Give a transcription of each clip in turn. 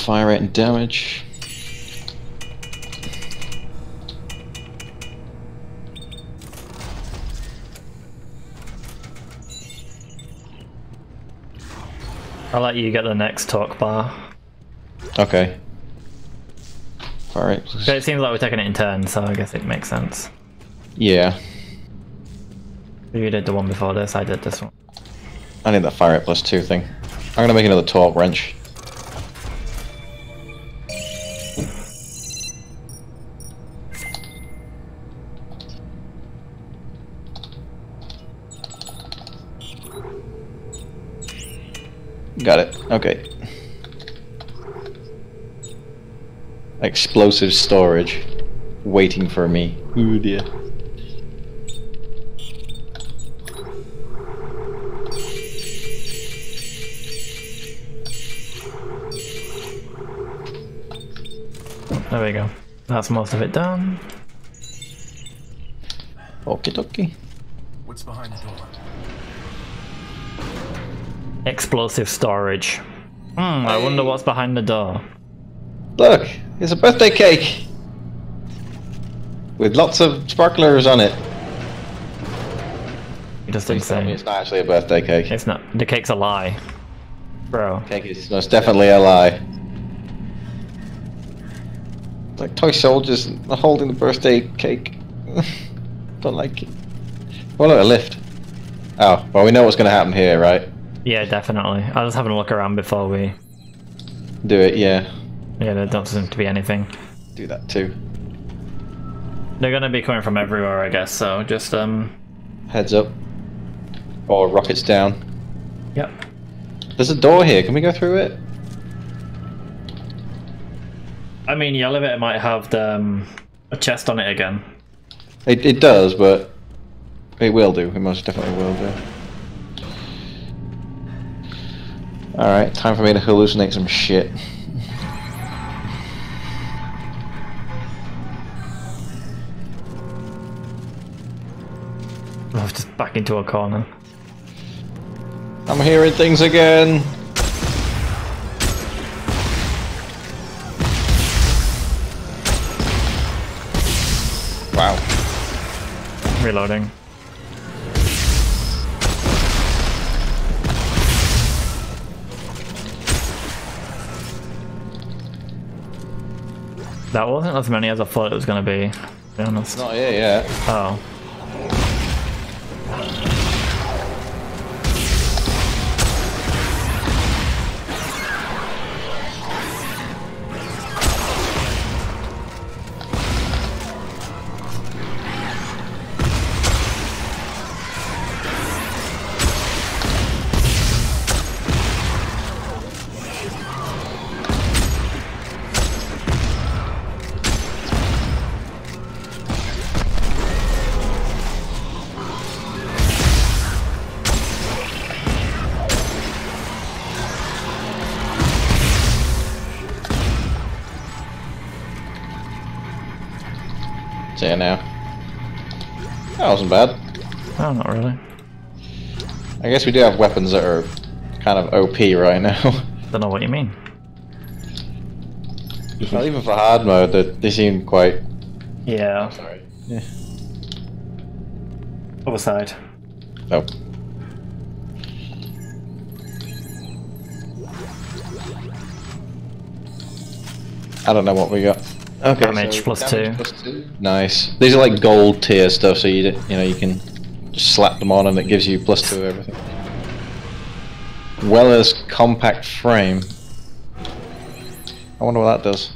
fire rate and damage. I'll let you get the next talk bar. Okay. Fire rate plus. Okay, it seems like we're taking it in turns, so I guess it makes sense. Yeah. You did the one before this, I did this one. I need that fire rate plus two thing. I'm gonna make another torque wrench. Got it. Okay. Explosive storage. Waiting for me. Ooh dear. There we go. That's most of it done. Okie dokie. Explosive storage. Hmm, I wonder what's behind the door. Look, it's a birthday cake! With lots of sparklers on it. You just Please tell me it's not actually a birthday cake. It's not. The cake's a lie. Bro. The Cake is most definitely a lie. Like toy soldiers holding the birthday cake. Don't like it. Well, look, a lift. Oh, well, we know what's going to happen here, right? Yeah, definitely. I was having a look around before we. Do it, yeah. Yeah, there doesn't seem to be anything. Do that too. They're gonna be coming from everywhere, I guess. So just um. Heads up. Or rockets down. Yep. There's a door here. Can we go through it? I mean, the elevator might have the um, a chest on it again. It, it does, but it will do. It most definitely will do. Alright, time for me to hallucinate some shit. Oh, just back into a corner. I'm hearing things again. Wow. Reloading. That wasn't as many as I thought it was gonna be. To be honest. Not here yet. Oh. See ya now. That wasn't bad. Oh, not really. I guess we do have weapons that are kind of OP right now. Don't know what you mean. Not even for hard mode, they, they seem quite. Yeah. Sorry. Yeah. Other side. Oh. I don't know what we got. Okay. Damage plus two. plus two. Nice. These are like gold tier stuff, so you you know you can just slap them on and it gives you plus two everything. Weller's compact frame. I wonder what that does.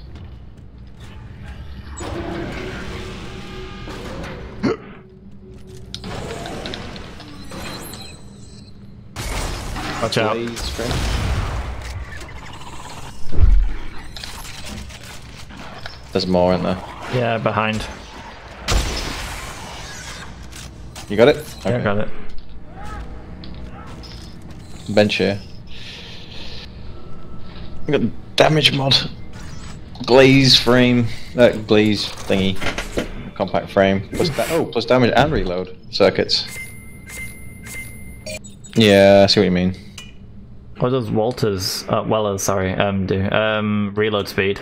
Watch out. There's more in there. Yeah, behind. You got it? Yeah, got it. Bench here. I got damage mod. Glaze frame. Uh, glaze thingy. Compact frame. Plus oh, plus damage and reload circuits. Yeah, I see what you mean. What does Walters, uh, Weller's, sorry, um, do? Um, reload speed.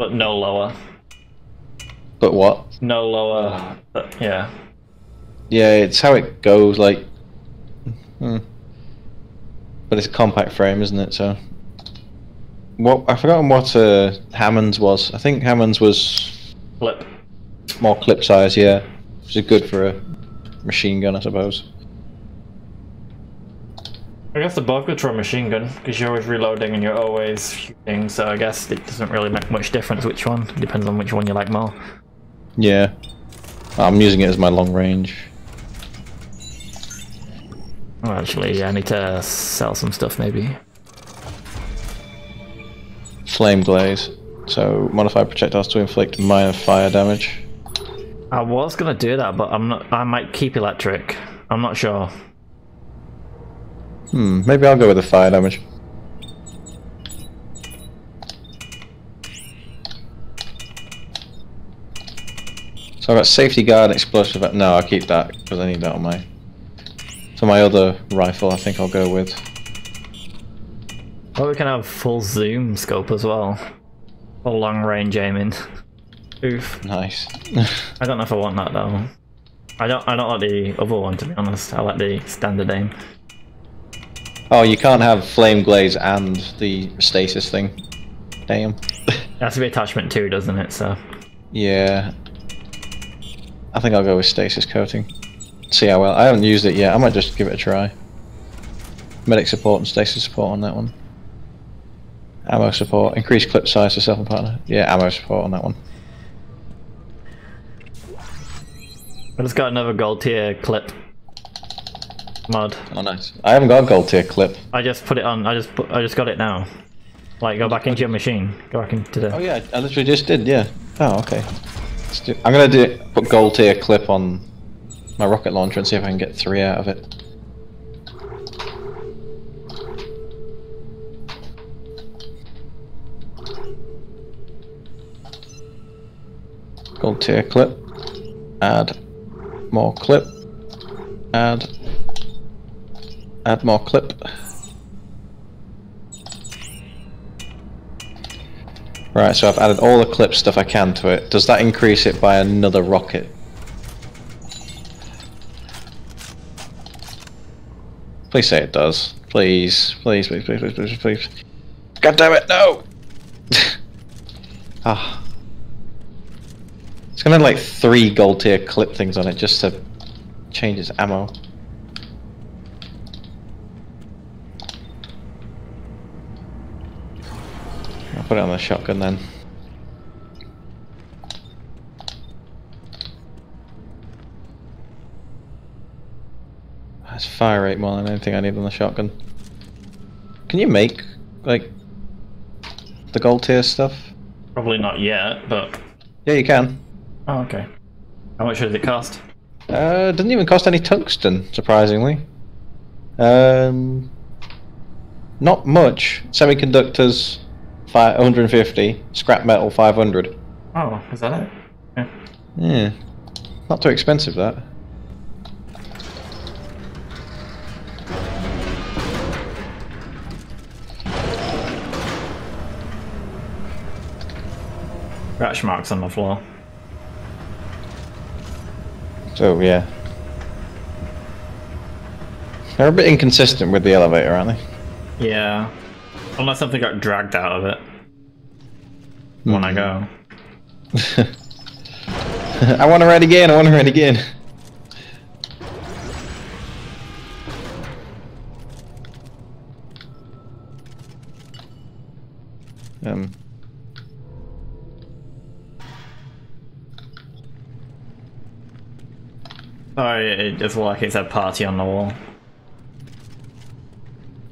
But no lower. But what? No lower. But, yeah. Yeah, it's how it goes. Like, hmm. but it's a compact frame, isn't it? So, what I've forgotten what uh, Hammond's was. I think Hammond's was Flip. more clip size. Yeah, which is good for a machine gun, I suppose. I guess they're both for a machine gun because you're always reloading and you're always shooting. So I guess it doesn't really make much difference which one. It depends on which one you like more. Yeah, I'm using it as my long range. Well, actually, yeah, I need to sell some stuff maybe. Flame glaze. So modify projectiles to inflict minor fire damage. I was gonna do that, but I'm not. I might keep electric. I'm not sure. Hmm, maybe I'll go with the fire damage. So I've got safety guard, explosive. No, I'll keep that because I need that on my. For my other rifle, I think I'll go with. Well, we can have full zoom scope as well. For long range aiming. Oof. Nice. I don't know if I want that though. I don't. I don't like the other one to be honest. I like the standard aim. Oh, you can't have flame glaze and the stasis thing. Damn. It has to be attachment two, doesn't it? So yeah. I think I'll go with stasis coating. See how well. I haven't used it yet. I might just give it a try. Medic support and stasis support on that one. Ammo support. Increase clip size for self and partner. Yeah, ammo support on that one. I just got another gold tier clip mod. Oh, nice. I haven't got a gold tier clip. I just put it on. I just put. I just got it now. Like go back into your machine. Go back into the. Oh yeah, I literally just did. Yeah. Oh okay. Do- I'm gonna do put gold tier clip on my rocket launcher and see if I can get three out of it. Gold tier clip. Add more clip. Add. Add more clip. Right, so I've added all the clip stuff I can to it. Does that increase it by another rocket? Please say it does. Please. Please, please, please, please, please, please. God damn it, no! ah. It's gonna have like three gold tier clip things on it just to change its ammo. Put it on the shotgun then. That's fire rate more than anything I need on the shotgun. Can you make, like, the gold tier stuff? Probably not yet, but. Yeah, you can. Oh, okay. How much does it cost? Uh, doesn't even cost any tungsten, surprisingly. Um, not much. Semiconductors, 150. Scrap metal, 500. Oh, is that it? Yeah. Yeah, not too expensive that. Scratch marks on the floor. So yeah, they're a bit inconsistent with the elevator, aren't they? Yeah. Unless something got dragged out of it. When I go. I want to ride again. I want to ride again. Um. Oh, it just like it's a party on the wall.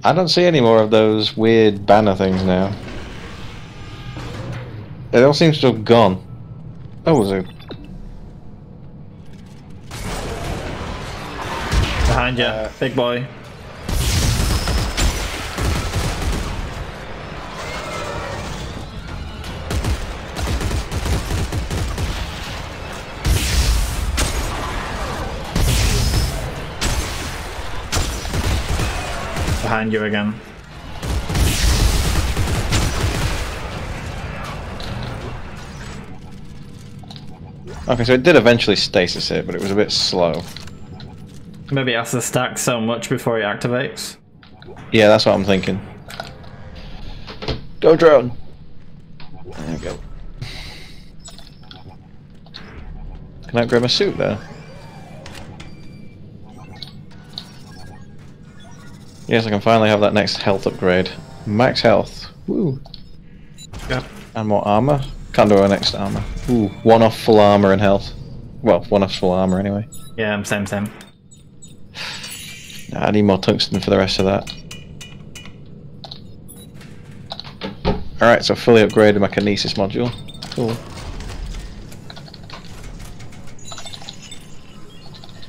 I don't see any more of those weird banner things now. It all seems to have gone. Oh, was it? Behind you, Uh, big boy. Behind behind you again. Okay, so it did eventually stasis it, but it was a bit slow. Maybe it has to stack so much before it activates. Yeah, that's what I'm thinking. Go drone. There we go. Can I grab a suit there? Yes, I can finally have that next health upgrade. Max health. Woo. Yep. And more armor. Can't do our next armor. Ooh, one off full armor and health. Well, one off full armor anyway. Yeah, same, same. I need more tungsten for the rest of that. Alright, so fully upgraded my kinesis module. Cool.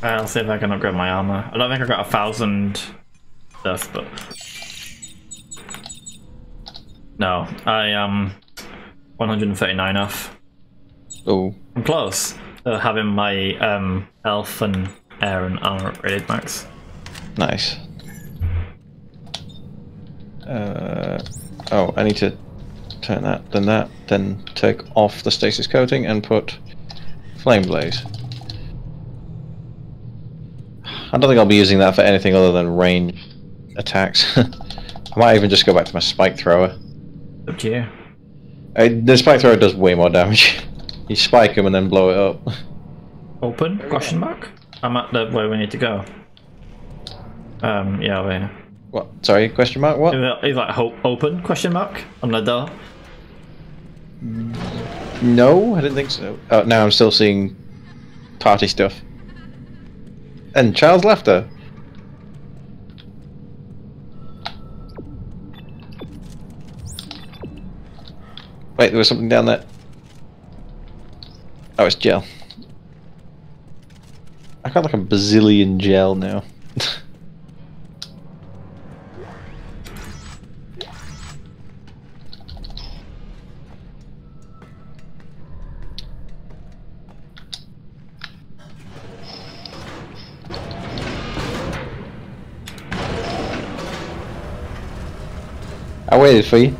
I'll see if I can upgrade my armor. I don't think I got a thousand stuff, but no, I um 139 off. Oh, I'm close to having my um health and air and armor upgraded max. nice. Uh, oh, I need to turn that, then that, then take off the stasis coating and put flame blaze. I don't think I'll be using that for anything other than range attacks. I might even just go back to my spike thrower. Up to you. Uh, the spike thrower does way more damage. you spike him and then blow it up. Open? Question mark? I'm at the where we need to go. Um, yeah, over here. What? Sorry, question mark? What? Is that- is that ho- open? Question mark on the door. No, I didn't think so. Oh, now I'm still seeing party stuff. And Charles Laughter. Wait, there was something down there. Oh, it's gel. I got like a bazillion gel now. I waited for you.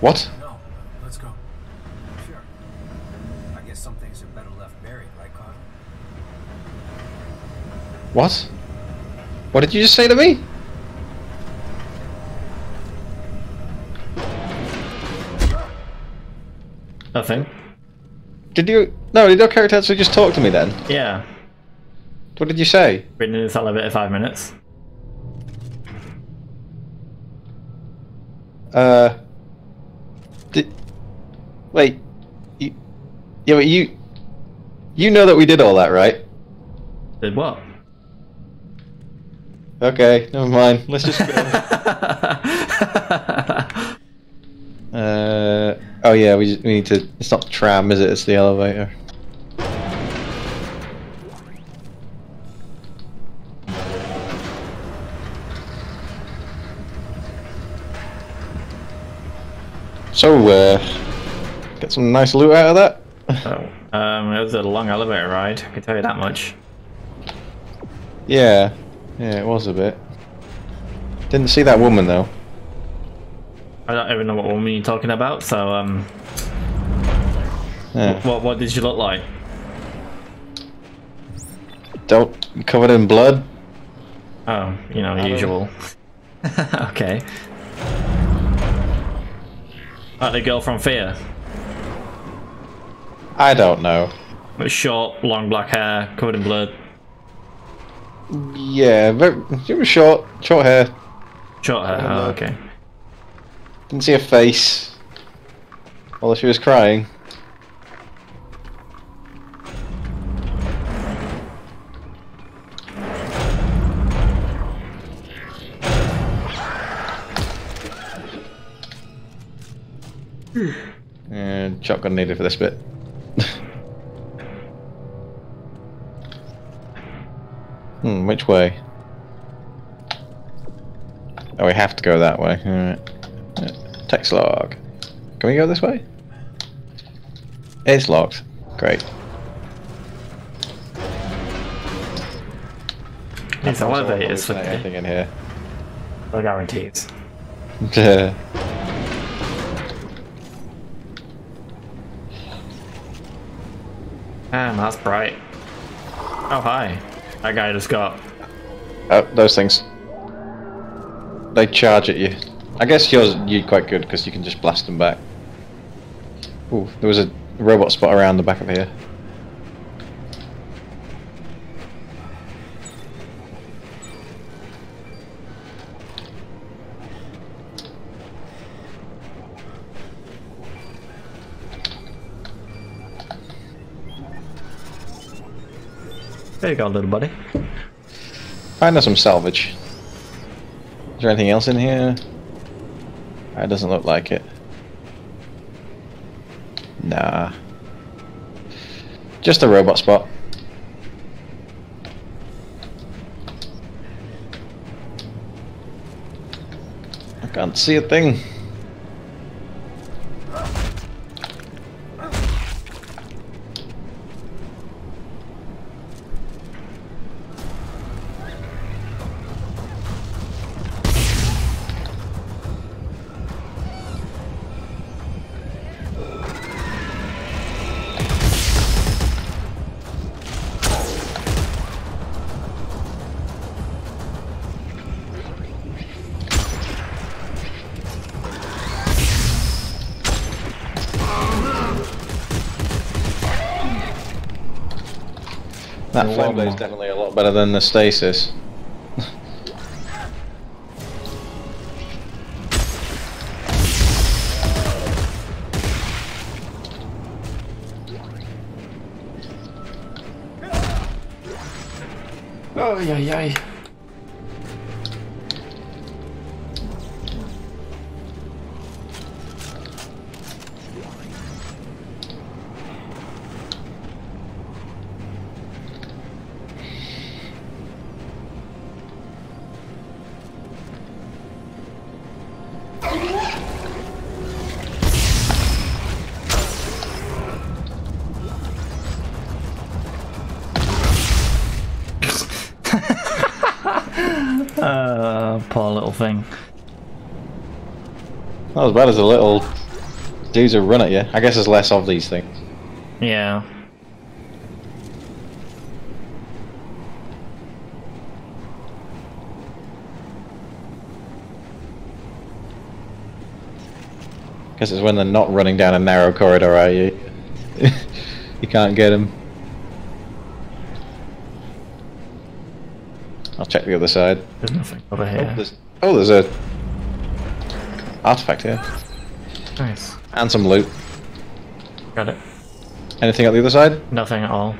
What? No. Let's go. Sure. I guess some things are better left buried, right, Carver? What? What did you just say to me? Nothing. Did you? No, did your character actually just talk to me then? Yeah. What did you say? Been in this elevator five minutes. Uh. Did. Wait. You, yeah, but you. You know that we did all that, right? Did what? Okay, never mind. Let's just go. uh. Oh yeah, we just, we need to. It's not the tram, is it? It's the elevator. So, uh, get some nice loot out of that. Oh, um, it was a long elevator ride. I can tell you that much. Yeah, yeah, it was a bit. Didn't see that woman though. I don't even know what woman you're talking about. So, um, Yeah. what what did she look like? Don't covered in blood. Oh, you know, don't- usual. okay. Like the girl from Fear. I don't know. With short, long black hair, covered in blood. Yeah, very, she was short, short hair. Short hair. Uh, oh, okay. Didn't see her face. Although she was crying. Shotgun needed for this bit. hmm, which way? Oh, we have to go that way. Alright. Text log. Can we go this way? It's locked. Great. These elevators anything in here. the guarantees. Man, that's bright. Oh, hi. That guy just got. oh, those things. They charge at you. I guess yours you're quite good because you can just blast them back. Ooh, there was a robot spot around the back of here. There you go, little buddy. Find us some salvage. Is there anything else in here? Ah, that doesn't look like it. Nah. Just a robot spot. I can't see a thing. That Yeah, flame one blade is definitely a lot better than the stasis. Oh, yeah, yeah. Little thing. Not as bad as the little dudes who run at you. I guess there's less of these things. Yeah. Guess it's when they're not running down a narrow corridor are you. you can't get them. I'll check the other side. There's nothing over Oh, here. there's, oh, there's a artifact here Nice. and some loot. Got it. Anything at the other side? Nothing at all,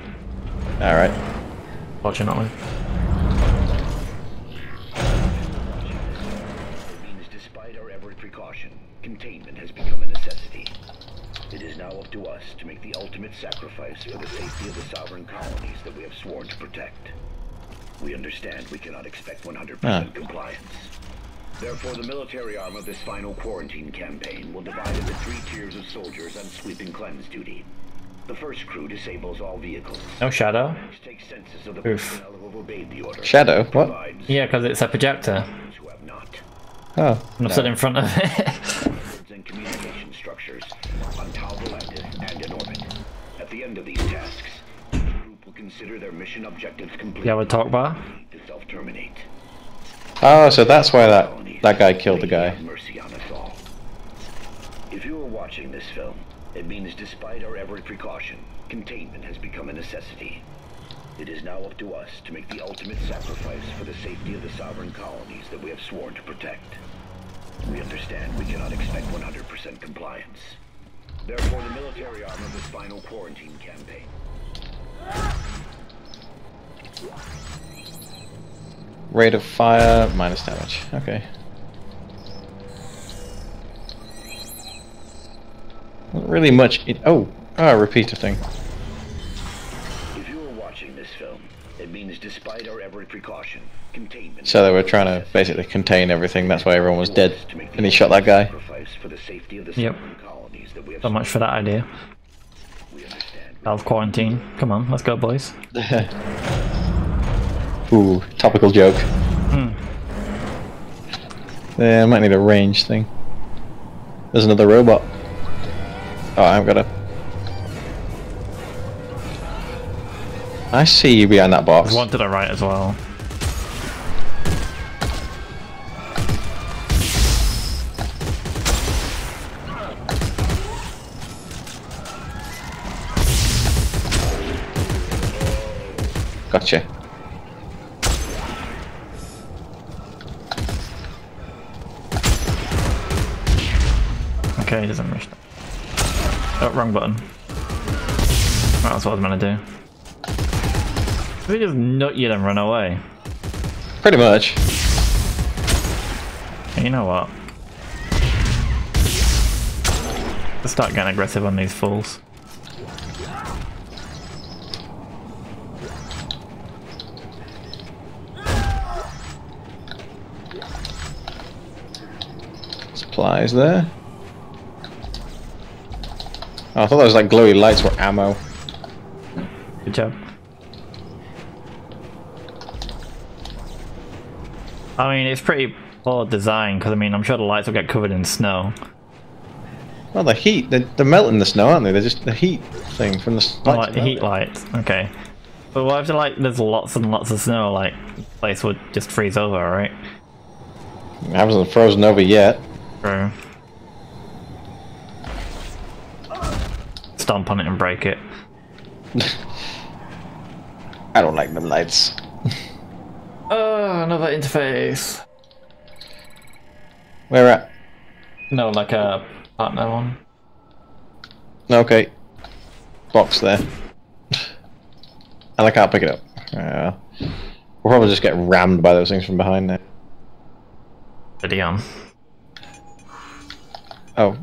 All right. fortunately. means despite our every precaution, containment has become a necessity. It is now up to us to make the ultimate sacrifice for the safety of the sovereign colonies that we have sworn to protect. We understand we cannot expect 100% Ah. compliance. Therefore, the military arm of this final quarantine campaign will divide into three tiers of soldiers on sweeping cleanse duty. The first crew disables all vehicles. No shadow? Next takes census of the Oof. personnel who have obeyed the order. Shadow? What? Yeah, because it's a projector. those who have not. Oh. And I've stood in front of it. Roads and communication structures on Tau Volantis and in orbit. At the end of these tasks, the group will consider their mission objectives complete. you have a talk bar? To self-terminate. Oh, so that's why that that guy killed the guy. Mercy on us all. If you are watching this film, it means despite our every precaution, containment has become a necessity. It is now up to us to make the ultimate sacrifice for the safety of the sovereign colonies that we have sworn to protect. We understand we cannot expect 100% compliance. Therefore, the military arm of this final quarantine campaign Rate of fire minus damage. Okay. Not really much. In oh, oh, a repeater thing. If you are watching this film, it means Despite our every precaution, containment. So they were trying to basically contain everything. That's why everyone was dead. And he shot that guy. For the safety of the Yep. southern colonies that we have So much for that idea. We understand. Quarantine. Come on, let's go, boys. Ooh, topical joke. Hmm. Yeah, I might need a range thing. There's another robot. Oh, I've got I see you behind that box. There's one to the right as well. Gotcha. Okay, he doesn't rush that. Oh, wrong button. That's what I was meant to do. He just nut you then run away. Pretty much. You know what? Let's start getting aggressive on these fools. Supplies there. Oh, I thought those like glowy lights were ammo. Good job. I mean, it's pretty poor design because I mean, I'm sure the lights will get covered in snow. Well, the heat, they're, they're melting the snow, aren't they? They're just the heat thing from the Oh, like the heat lights. Okay. But what if like there's lots and lots of snow? Like, the place would just freeze over, right? It hasn't frozen over yet. True. Stomp on it and break it. I don't like them lights. Oh, another interface. Where at? No, like a partner one. Okay. Box there. And I can't pick it up. Uh, we'll probably just get rammed by those things from behind there. Video. Oh,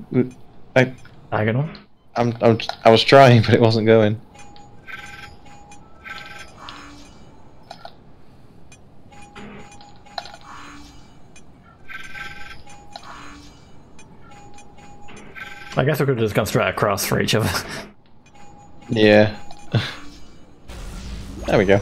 I, Diagonal. I'm, I'm, I was trying, but it wasn't going. I guess we could have just gone straight across for each other. Yeah. there we go.